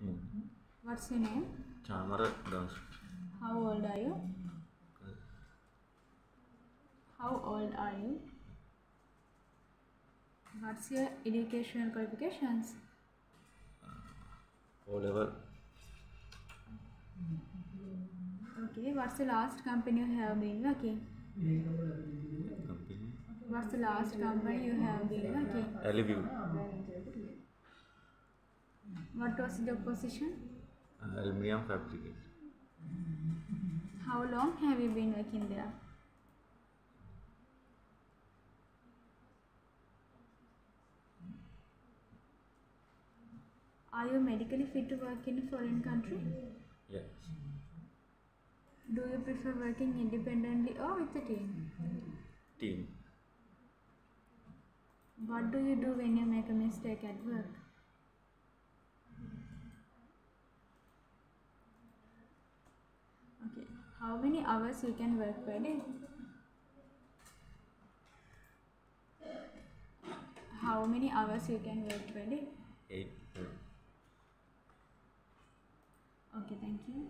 What's your name? Chamara Das. How old are you? How old are you? What's your educational qualifications? O level. Okay, what's the last company you have been working? Company. What's the last company you have been working? Aliview. What was the position? Uh, Aluminium fabrication. How long have you been working there? Are you medically fit to work in a foreign country? Yes. Do you prefer working independently or with a team? Team. What do you do when you make a mistake at work? Okay, how many hours you can work per day? How many hours you can work per day? Eight. Okay, thank you.